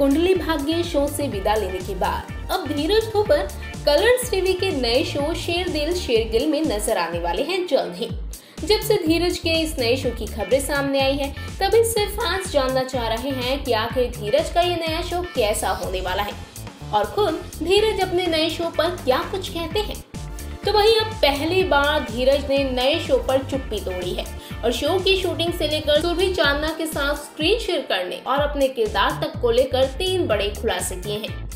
Kundali Bhagya show से विदा लेने के बाद अब धीरज थोपर कलर्स टीवी के नए शो शेर दिल शेर गिल में नज़र आने वाले हैं जल्द ही। जब से धीरज के इस नए शो की खबरें सामने आई है तभी से फैंस जानना चाह रहे हैं कि आखिर धीरज का ये नया शो कैसा होने वाला है। और खुद धीरज अपने नए शो पर क्या कुछ कहते हैं? तो वहीं अब पहली बार धीरज ने नए शो पर चुप्पी तोड़ी है और शो की शूटिंग से लेकर सुरभि चांदना के साथ स्क्रीन शेयर करने और अपने किरदार तक को लेकर तीन बड़े खुलासे किए हैं।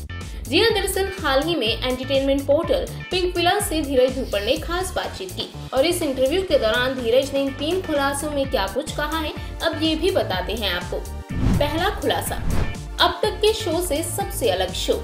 जी हाँ दरअसल हाल ही में एंटरटेनमेंट पोर्टल पिंक विला से धीरज धूपर ने खास बातचीत की और इस इंटरव्यू के दौरान धीरज ने इन तीन खुलासों में क्या कुछ कहा है, अब ये भी बताते हैं आपको। पहला खुलासा, अब तक के शो से सबसे अलग शो।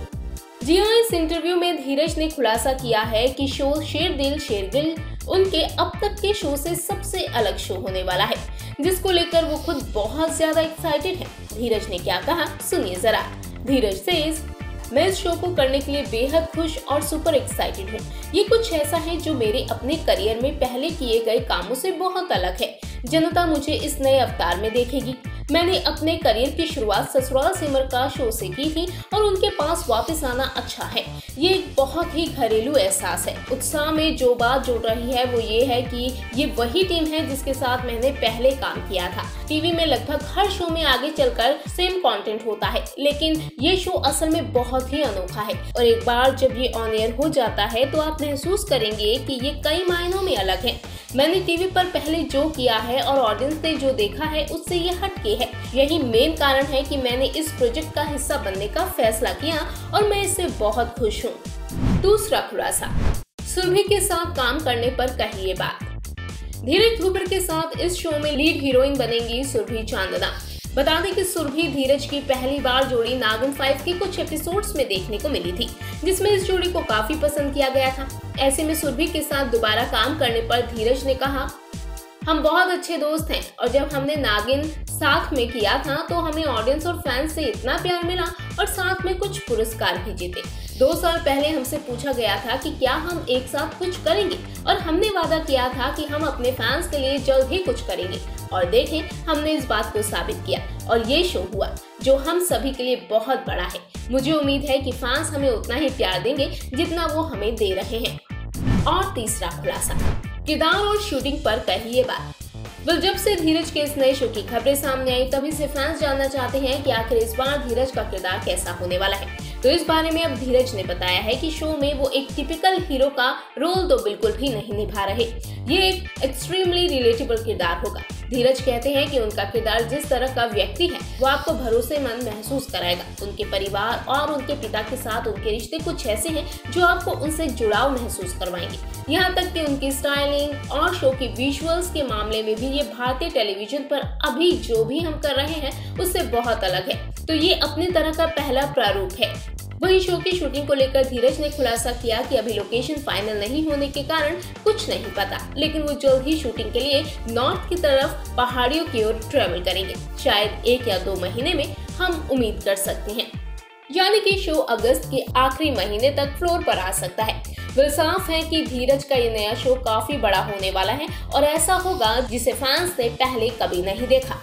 जी हाँ इस इंटरव्यू में धीरज ने खुलासा किया है कि शो शेर दिल शेर दिल, उनके अब तक के शो से सबसे अलग शो होने वाला है, जिसको लेकर वो खुद बहुत ज़्यादा एक्साइटेड है। धीरज ने क्या कहा? सुनिए जरा। धीरज से मैं इस शो को करने के लिए बेहद खुश और सुपर एक्साइटेड हूँ। ये कुछ ऐसा है जो मेरे अपने करियर में पहले किए गए कामों से बहुत अलग है। जनता मुझे इस नए अवतार में देखेगी। मैंने अपने करियर की शुरुआत ससुराल सिमर का शो से की थी और उनके पास वापस आना अच्छा है। ये एक बहुत ही घरेलू एहसास है। उत्साह में जो बात जुड़ रही है वो ये है कि ये वही टीम है जिसके साथ मैंने पहले काम किया था। टीवी में लगभग हर शो में आगे चलकर सेम कंटेंट होता है, लेकिन ये शो असल में बहुत ही अनोखा है। और एक बार जब ये ऑन एयर हो जाता है तो आप महसूस करेंगे कि ये कई मायनों में अलग है। मैंने टीवी पर पहले जो किया है और ऑडियंस ने जो देखा है, उससे ये हटके है। यही मेन कारण है कि मैंने इस प्रोजेक्ट का हिस्सा बनने का फैसला किया और मैं इससे बहुत खुश हूँ। दूसरा खुलासा। सुरभि के साथ काम करने पर कही ये बात। धीरज धूपर के साथ इस शो में लीड हीरोइन बनेंगी सुरभि चांदना। बता दें कि सुरभि धीरज की पहली बार जोड़ी नागन फाइव के कुछ एपिसोड्स में देखने को मिली थी, जिसमें इस जोड़ी को काफ़ी पसंद किया गया था। ऐसे में सुरभि के साथ दोबारा काम करने पर धीरज ने कहा हम बहुत अच्छे दोस्त हैं और जब हमने नागिन साथ में किया था तो हमें ऑडियंस और फैंस से इतना प्यार मिला और साथ में कुछ पुरस्कार भी जीते। दो साल पहले हमसे पूछा गया था कि क्या हम एक साथ कुछ करेंगे और हमने वादा किया था कि हम अपने फैंस के लिए जल्द ही कुछ करेंगे। और देखें, हमने इस बात को साबित किया और ये शो हुआ, जो हम सभी के लिए बहुत बड़ा है। मुझे उम्मीद है कि फैंस हमें उतना ही प्यार देंगे जितना वो हमें दे रहे हैं। और तीसरा खुलासा। किरदार और शूटिंग पर कही ये बात। वेल जब से धीरज के इस नए शो की खबरें सामने आई, तभी से फैंस जानना चाहते हैं कि आखिर इस बार धीरज का किरदार कैसा होने वाला है। तो इस बारे में अब धीरज ने बताया है कि शो में वो एक टिपिकल हीरो का रोल तो बिल्कुल भी नहीं निभा रहे। ये एक एक्सट्रीमली रिलेटेबल किरदार होगा। धीरज कहते हैं कि उनका किरदार जिस तरह का व्यक्ति है, वो आपको भरोसेमंद महसूस कराएगा। उनके परिवार और उनके पिता के साथ उनके रिश्ते कुछ ऐसे हैं जो आपको उनसे जुड़ाव महसूस करवाएँगे। यहाँ तक कि उनकी स्टाइलिंग और शो की विजुअल्स के मामले में भी ये भारतीय टेलीविज़न पर अभी जो भी हम कर रहे हैं, उससे बहुत अलग है। तो ये अपने तरह का पहला प्रारूप है। वही शो की शूटिंग को लेकर धीरज ने खुलासा किया कि अभी लोकेशन फाइनल नहीं होने के कारण कुछ नहीं पता, लेकिन वो जल्द ही शूटिंग के लिए नॉर्थ की तरफ़ पहाड़ियों की ओर ट्रेवल करेंगे। शायद एक या दो महीने में हम उम्मीद कर सकते हैं। यानी कि शो अगस्त के आखिरी महीने तक फ्लोर पर आ सकता है। वह साफ़ है कि धीरज का ये नया शो काफ़ी बड़ा होने वाला है, और ऐसा होगा जिसे फैंस ने पहले कभी नहीं देखा।